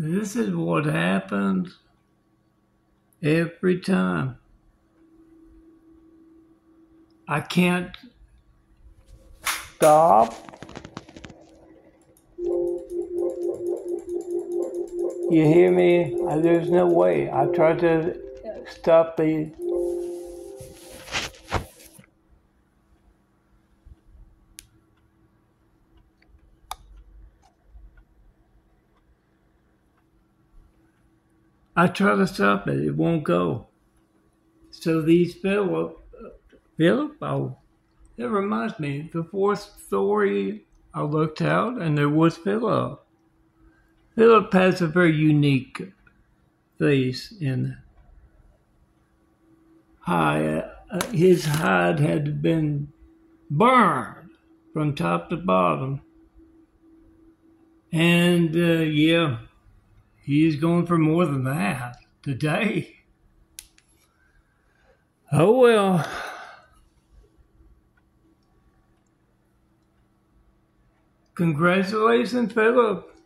This is what happens every time. I can't stop. You hear me? There's no way. I tried to stop the I try to stop it, it won't go. So these Philip, Philip, oh, it reminds me, the fourth story I looked out and there was Philip. Philip has a very unique face in high, uh, his hide had been burned from top to bottom. And uh, yeah, He's going for more than that today. Oh well. Congratulations, Philip.